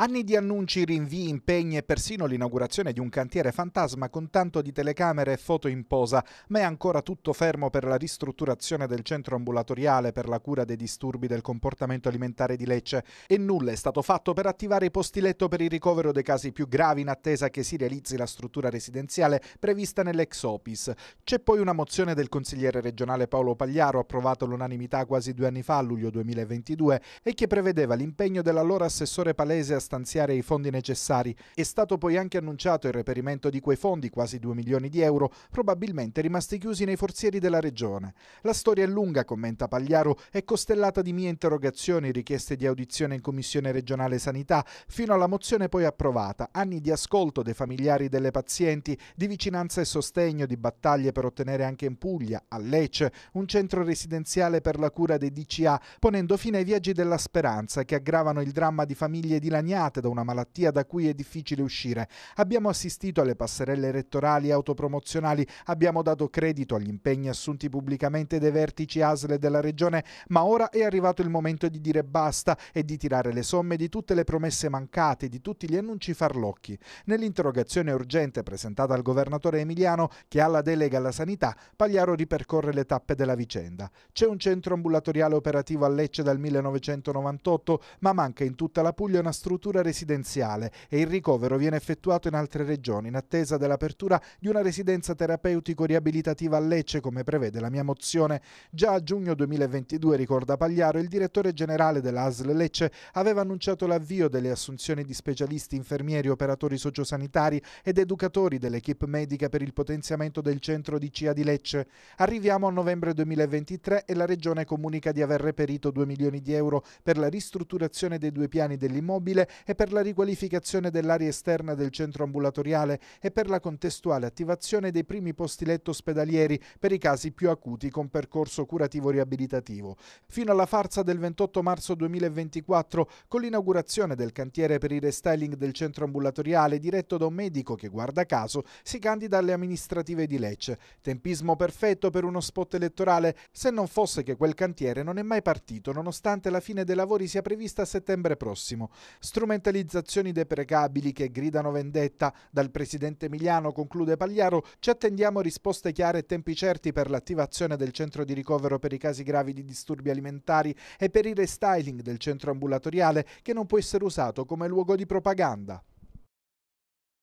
Anni di annunci, rinvii, impegni e persino l'inaugurazione di un cantiere fantasma con tanto di telecamere e foto in posa, ma è ancora tutto fermo per la ristrutturazione del centro ambulatoriale per la cura dei disturbi del comportamento alimentare di Lecce e nulla è stato fatto per attivare i posti letto per il ricovero dei casi più gravi in attesa che si realizzi la struttura residenziale prevista nell'ex office. C'è poi una mozione del consigliere regionale Paolo Pagliaro approvata all'unanimità quasi due anni fa, a luglio 2022, e che prevedeva l'impegno dell'allora assessore Palese a stanziare i fondi necessari. È stato poi anche annunciato il reperimento di quei fondi, quasi 2 milioni di euro, probabilmente rimasti chiusi nei forzieri della regione. La storia è lunga, commenta Pagliaro, è costellata di mie interrogazioni, richieste di audizione in Commissione regionale sanità, fino alla mozione poi approvata, anni di ascolto dei familiari delle pazienti, di vicinanza e sostegno, di battaglie per ottenere anche in Puglia, a Lecce, un centro residenziale per la cura dei DCA, ponendo fine ai viaggi della speranza che aggravano il dramma di famiglie dilaniate segnate da una malattia da cui è difficile uscire. Abbiamo assistito alle passerelle elettorali e autopromozionali, abbiamo dato credito agli impegni assunti pubblicamente dai vertici ASL della regione, ma ora è arrivato il momento di dire basta e di tirare le somme di tutte le promesse mancate, di tutti gli annunci farlocchi. Nell'interrogazione urgente presentata al governatore Emiliano, che ha la delega alla sanità, Pagliaro ripercorre le tappe della vicenda. C'è un centro ambulatoriale operativo a Lecce dal 1998, ma manca in tutta la Puglia una struttura struttura residenziale e il ricovero viene effettuato in altre regioni in attesa dell'apertura di una residenza terapeutico-riabilitativa a Lecce come prevede la mia mozione. Già a giugno 2022, ricorda Pagliaro, il direttore generale dell'ASL Lecce aveva annunciato l'avvio delle assunzioni di specialisti infermieri, operatori sociosanitari ed educatori dell'equipe medica per il potenziamento del centro di CIA di Lecce. Arriviamo a novembre 2023 e la regione comunica di aver reperito 2 milioni di euro per la ristrutturazione dei due piani dell'immobile e per la riqualificazione dell'area esterna del centro ambulatoriale e per la contestuale attivazione dei primi posti letto ospedalieri per i casi più acuti con percorso curativo riabilitativo. Fino alla farsa del 28 marzo 2024, con l'inaugurazione del cantiere per il restyling del centro ambulatoriale diretto da un medico che, guarda caso, si candida alle amministrative di Lecce. Tempismo perfetto per uno spot elettorale, se non fosse che quel cantiere non è mai partito, nonostante la fine dei lavori sia prevista a settembre prossimo. Strum- strumentalizzazioni deprecabili che gridano vendetta. Dal presidente Emiliano, conclude Pagliaro, ci attendiamo risposte chiare e tempi certi per l'attivazione del centro di ricovero per i casi gravi di disturbi alimentari e per il restyling del centro ambulatoriale che non può essere usato come luogo di propaganda.